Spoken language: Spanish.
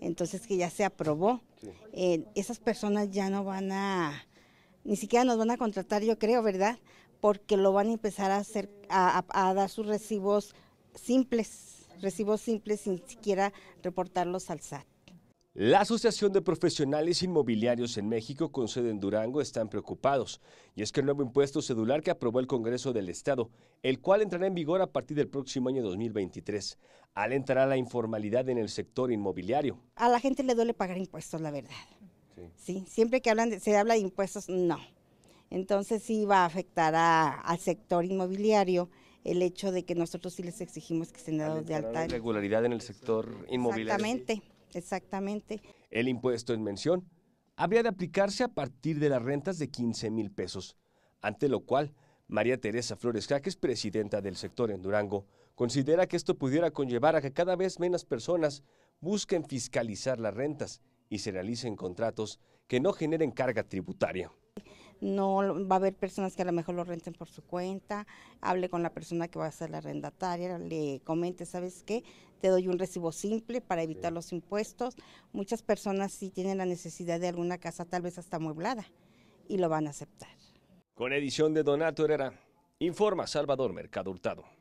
entonces que ya se aprobó. Eh, esas personas ya no van a, ni siquiera nos van a contratar, yo creo, ¿verdad? Porque lo van a empezar a hacer, a, a dar sus recibos simples, recibos simples sin siquiera reportarlos al SAT. La Asociación de Profesionales Inmobiliarios en México con sede en Durango están preocupados, y es que el nuevo impuesto cedular que aprobó el Congreso del Estado, el cual entrará en vigor a partir del próximo año 2023, alentará la informalidad en el sector inmobiliario. A la gente le duele pagar impuestos, la verdad. Sí, siempre que hablan se habla de impuestos, no. Entonces sí va a afectar al sector inmobiliario el hecho de que nosotros sí les exigimos que estén dados de alta. Regularidad en el sector inmobiliario. Exactamente. Exactamente. El impuesto en mención habría de aplicarse a partir de las rentas de 15 mil pesos, ante lo cual María Teresa Flores Jaques, presidenta del sector en Durango, considera que esto pudiera conllevar a que cada vez menos personas busquen fiscalizar las rentas y se realicen contratos que no generen carga tributaria no va a haber personas que a lo mejor lo renten por su cuenta, hable con la persona que va a ser la arrendataria, le comente, ¿sabes qué? Te doy un recibo simple para evitar los impuestos. Muchas personas sí tienen la necesidad de alguna casa tal vez hasta amueblada y lo van a aceptar. Con edición de Donato Herrera, informa Salvador Mercado Hurtado.